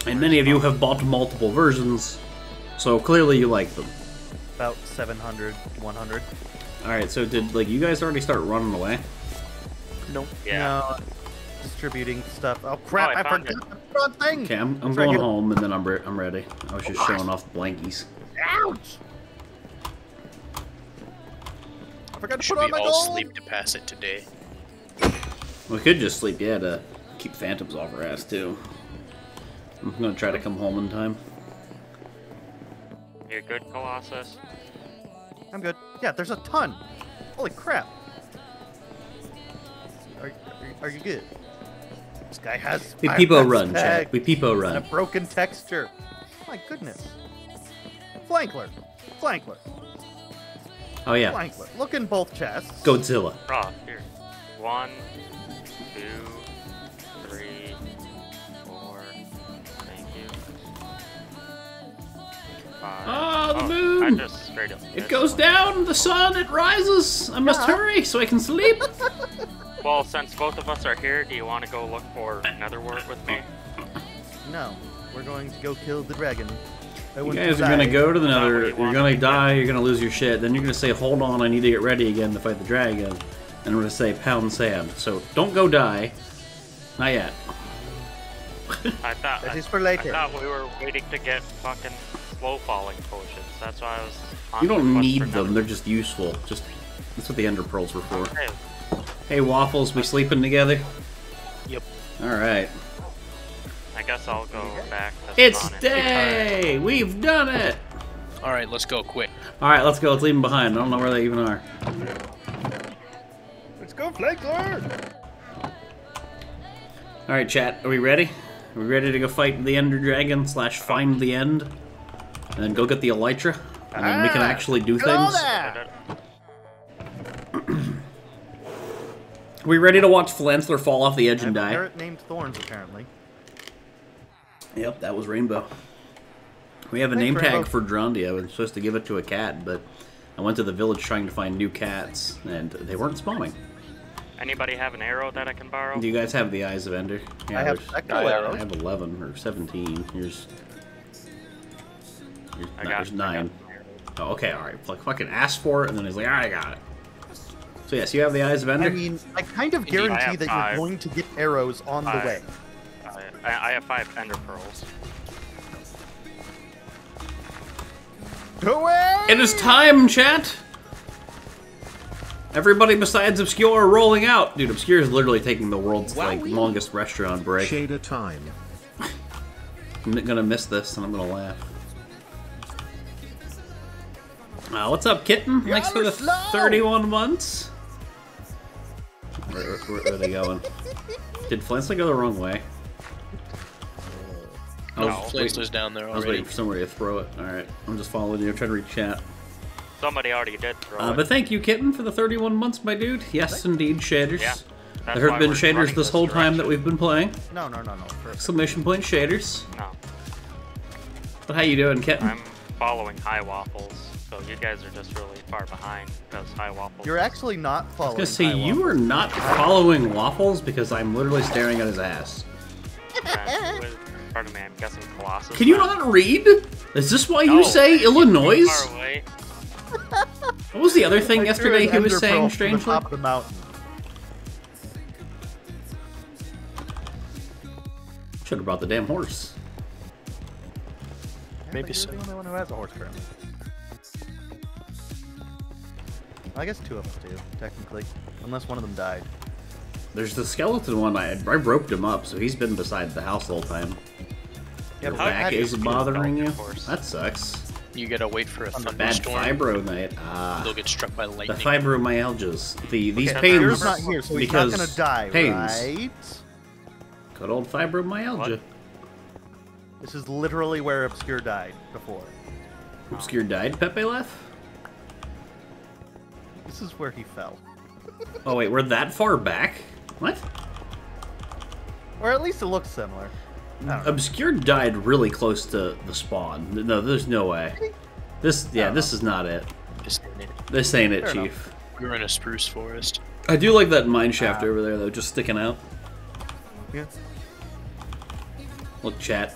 and many of you have bought multiple versions, so clearly you like them. About 700, 100. All right, so did like you guys already start running away? Nope. Yeah. No. Distributing stuff. Oh, oh crap! Oh, I I, found forgot the front thing. Okay, I'm, I'm going home, and then I'm re- I'm ready. I was just oh, showing off the blankies. Ouch! Forgot to Should put on we my all gold. sleep to pass it today? We could just sleep, yeah, to keep phantoms off our ass too. I'm gonna try to come home in time. You're good, Colossus? I'm good. Yeah, there's a ton. Holy crap! Are, are, are you good? This guy has. We five peepo run, chat. tagged We peepo and a broken texture. My goodness. Flankler. Flankler. Oh yeah, Flankler. Look in both chests. Godzilla. Raw, here. One, two, three, four. Thank you. Five. Ah, the oh, moon! I just straight up. It goes down, the sun, it rises. I must Yeah. hurry so I can sleep. Well, since both of us are here, do you want to go look for Netherwort with me? No. We're going to go kill the dragon. I You guys are gonna go to the nether, you you're gonna die, you're gonna lose your shit, then you're gonna say, hold on, I need to get ready again to fight the dragon. And I'm gonna say, pound sand. So don't go die. Not yet. I thought. That I, is for I later. thought we were waiting to get fucking slow falling potions. That's why I was. You don't quest need them, Nether- they're just useful. Just That's what the ender pearls were for. Hey, Hey, Waffles, we sleeping together? Yep. Alright. I guess I'll go back. To It's spawn and- day! We've done it! All right, let's go quick. Alright, let's go. Let's leave them behind. I don't know where they even are. Let's go, Flankler! Alright, chat. Are we ready? Are we ready to go fight the Ender Dragon slash find the end? And then go get the Elytra? And then we can Ah, actually do things? Are we ready to watch Flankler fall off the edge and have a die? parrot named Thorns, apparently. Yep, that was Rainbow. We have a Thanks, name tag Rainbow. for Drondy. I was supposed to give it to a cat, but I went to the village trying to find new cats, and they weren't spawning. Anybody have an arrow that I can borrow? Do you guys have the Eyes of Ender? Yeah, I have echo I have- I have 11 or 17. Here's. here's I got, there's I got 9. Oh, okay, alright. Like, fucking asked for it, and then he's like, alright, I got it. So, yes, you have the Eyes of Ender? I mean, I kind of guarantee have that five. you're going to get arrows on the way. I, I have five ender pearls. Away! it is time, chat! Everybody besides Obscure are rolling out. Dude, Obscure is literally taking the world's like longest restaurant break. Shader time. I'm gonna miss this, and I'm gonna laugh. Uh, what's up, kitten? Thanks for the slow. 31 months. Where, where, where are they going? Did Flintstone go the wrong way? I No, was, Flintstone's down there I was waiting for somebody to throw it. Alright, I'm just following you. I'm trying to read chat. Somebody already did throw Uh, it. but thank you, kitten, for the 31 months, my dude. Yes, indeed, shaders. Yeah, That's There have why been shaders running this whole time that we've been playing. No, no, no, no. Perfect. Exclamation point shaders. No, But how you doing, kitten? I'm following High Waffles, so you guys are just really far behind because High Waffles. You're actually not following. I was gonna say High you Waffle. are not following waffles because I'm literally staring at his ass. And with- Pardon me, I'm guessing Colossus. Can you not read? Is this why you say Illinois? What was the other thing yesterday he was saying pearl from the strangely? top of the mountain. Should have brought the damn horse. Maybe You're so. the only one who has a horse currently. I guess two of us do, technically. Unless one of them died. There's the skeleton one. I, I roped him up, so he's been beside the house the whole time. Yeah, Your but back is bothering you? That sucks. You gotta wait for a Bad thunderstorm. fibro night. Ah. They'll get struck by lightning. The lightning. fibromyalgias. The these Okay, pains. Obscure's not here, so he's not because gonna die, pains. right? Good old fibromyalgia. This is literally where Obscure died before. Obscure died. Pepe left. This is where he fell. Oh wait, we're that far back. What? Or at least it looks similar. I don't know. Obscure died really close to the spawn. No, there's no way. This, yeah, oh. this is not it. Just in it. This ain't it, Fair enough. Chief. We were in a spruce forest. I do like that mine shaft ah. over there, though, just sticking out. Yeah. Look, chat.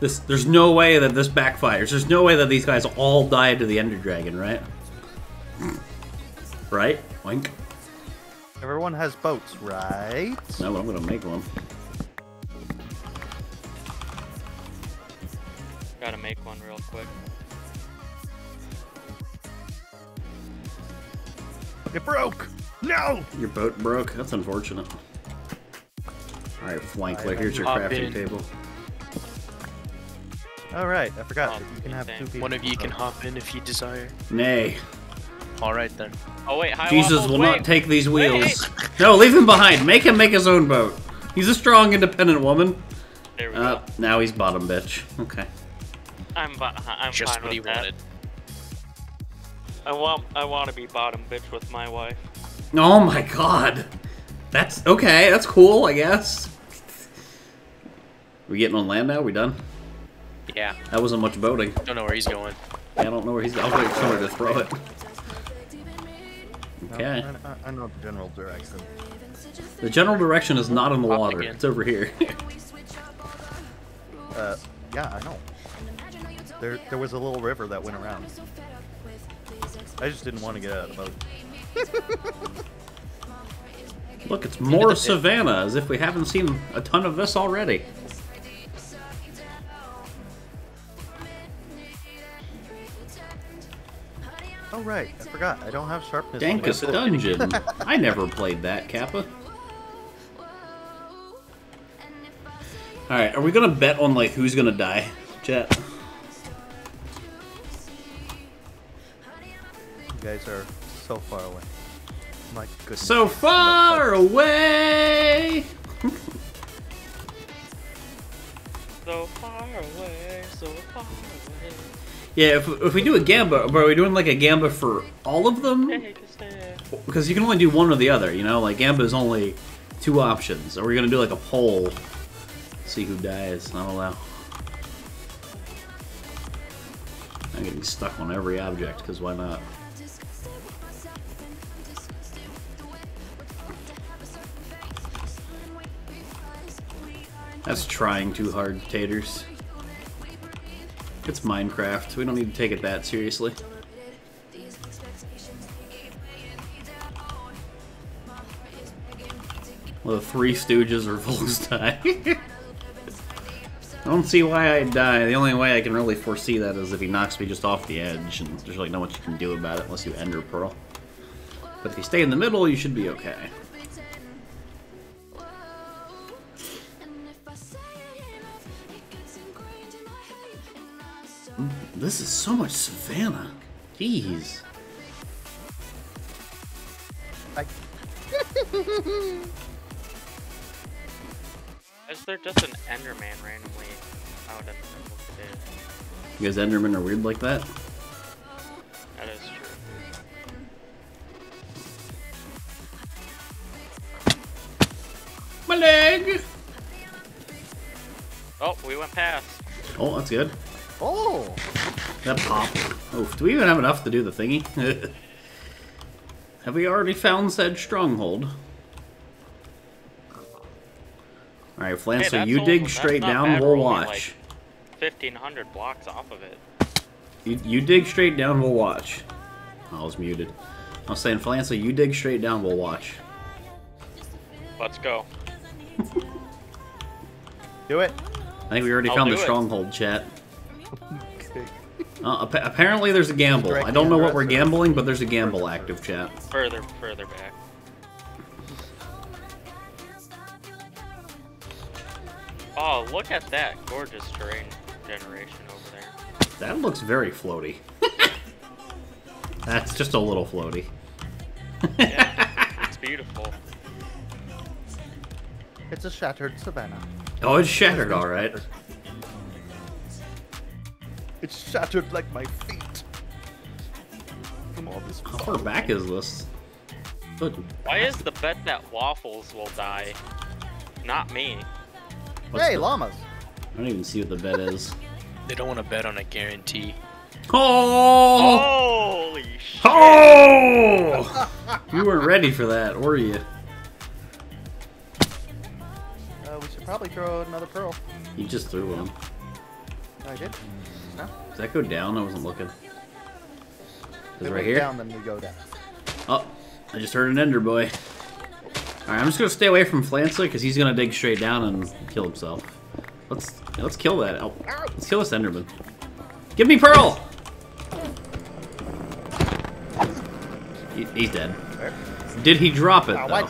This, there's no way that this backfires. There's no way that these guys all died to the Ender Dragon, right? Right? Wink. Everyone has boats, right? No, I'm gonna make one. Gotta make one real quick. It broke! No! Your boat broke. That's unfortunate. Alright, Flankler, here's your crafting in. table. Alright, I forgot that you can have two people. One of you can hop in if you desire. Nay. Alright then. Oh wait, high Jesus waffles, will wait. not take these Wait. wheels. No, leave him behind. Make him make his own boat. He's a strong, independent woman. There we Uh, go. now he's bottom bitch. Okay. I'm, I'm Just fine what he with that. wanted. I want, I want to be bottom bitch with my wife. Oh my god. That's okay. That's cool, I guess. We getting on land now? We done? Yeah. That wasn't much boating. Don't know where he's going. Yeah, I don't know where he's. I'll wait for somewhere to throw it. No, Okay. I, I- I know the general direction. The general direction is not in the Hop water. again. It's over here. Uh, yeah, I know. There, there was a little river that went around. I just didn't want to get out of the boat. Look, it's more savannah, as if we haven't seen a ton of this already. Right, I forgot. I don't have sharpness. on my Dungeon. I never played that, Kappa. Alright, are we gonna bet on, like, who's gonna die? Chat. You guys are so far away. My goodness. So far away! So far away, so far away. Yeah, if, if we do a Gamba, but are we doing, like, a Gamba for all of them? Take a step. Because you can only do one or the other, you know? Like, Gamba is only two options. Are we gonna do, like, a poll? See who dies. I don't know. I'm getting stuck on every object, because why not? That's trying too hard, Taters. It's Minecraft. We don't need to take it that seriously. Well, the Three Stooges or Volstein. I don't see why I'd die. The only way I can really foresee that is if he knocks me just off the edge, and there's really not much you can do about it unless you Ender Pearl. But if you stay in the middle, you should be okay. This is so much Savannah. Jeez. Is there just an Enderman randomly out in the middle of the day? You guys Endermen are weird like that? That is true. My leg! Oh, we went past. Oh, that's good. oh, That pop. Oof, do we even have enough to do the thingy? have we already found said stronghold? Alright, Flan, Hey, so you all- dig that's straight down, we'll We're only, watch. 1500 blocks off of it. You, you dig straight down, we'll watch. I was muted. I was saying, Flan, so you dig straight down, we'll watch. Let's go. do it. I think we already I'll found the it. stronghold, chat. Okay. Uh, appa- apparently there's a gamble. I don't know what we're under us, or- gambling, but there's a gamble active, chat. Further, further back. Oh, look at that gorgeous terrain generation over there. That looks very floaty. That's just a little floaty. Yeah, it's beautiful. It's a shattered savannah. Oh, it's shattered, alright. It's shattered like my feet. From all this. How far back is this? Good. Why is the bet that waffles will die? Not me. What's Hey, the- llamas. I don't even see what the bet is. They don't want to bet on a guarantee. Oh! Holy shit! Oh! you weren't ready for that, were you? Uh, we should probably throw another pearl. You just threw one. I did. Does that go down? I wasn't looking. Is it right here? down, then we go down. Oh, I just heard an Ender Boy. Alright, I'm just gonna stay away from Flankler because he's gonna dig straight down and kill himself. Let's let's kill that. Oh, let's kill this Enderman. Give me Pearl! He, he's dead. Did he drop it though?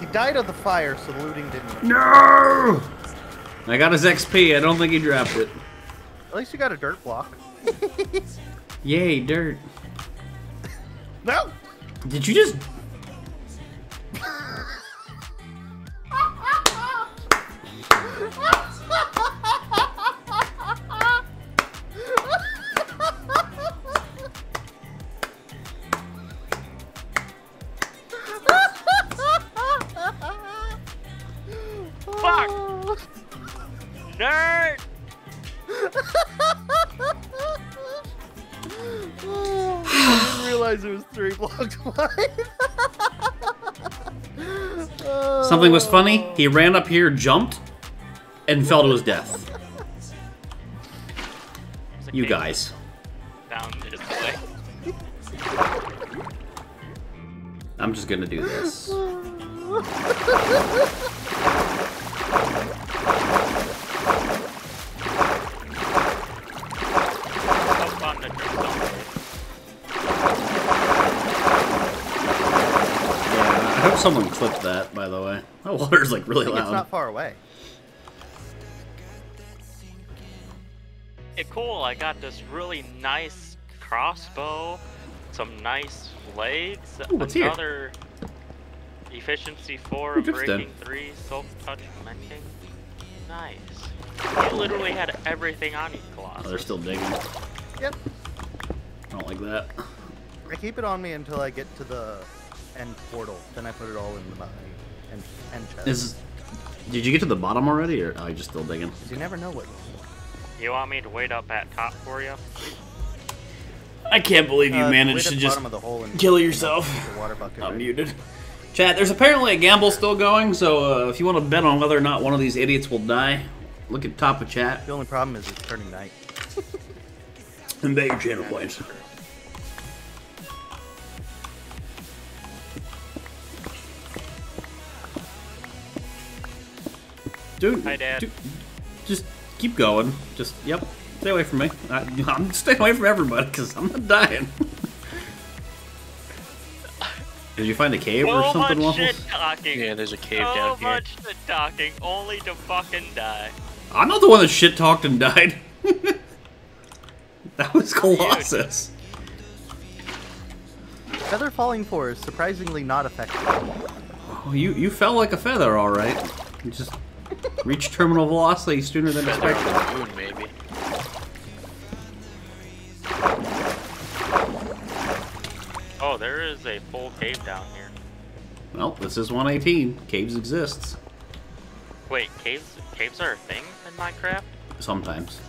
He died of the fire, so the looting didn't. No! I got his XP. I don't think he dropped it. At least you got a dirt block. Yay, dirt. No. Did you just? Something was funny. He ran up here, jumped, and fell to his death. You guys. Down this way. I'm just gonna do this. So fun to drink someday. Yeah, I hope someone clipped that, by the way. That water's like really It's loud. not far away. Hey, cool, I got this really nice crossbow, some nice blades, Ooh, what's here? efficiency 4 Ooh, of dripstone. breaking 3, silk touch mending. Nice. You literally had everything on you, Colossus. Oh, they're still digging. Yep. I don't like that. I keep it on me until I get to the end portal. Then I put it all into my end, end chest. Is did you get to the bottom already, or are you just still digging? you never know what. You want me to wait up at top for you? I can't believe you Uh, managed to just the hole and kill yourself. the water bucket I'm ready. muted. Chat, there's apparently a gamble still going, so uh, if you want to bet on whether or not one of these idiots will die, look at top of chat The only problem is it's turning night. and bet your channel points. Dude, Hi, Dad. dude, just keep going. Just, yep, stay away from me. I, I'm staying away from everybody because I'm not dying. Did you find a cave or something, much Waffles? shit talking. Yeah, there's a cave so down here. So much shit talking, only to fucking die. I'm not the one that shit talked and died. that was oh, Colossus. Feather falling four is surprisingly not effective. Oh, you you fell like a feather, all right. You just reached terminal velocity sooner than expected. moon, maybe. Oh, there is a full cave down here. Well, this is 118. Caves exists Wait, caves caves are a thing in Minecraft? sometimes.